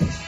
Bye.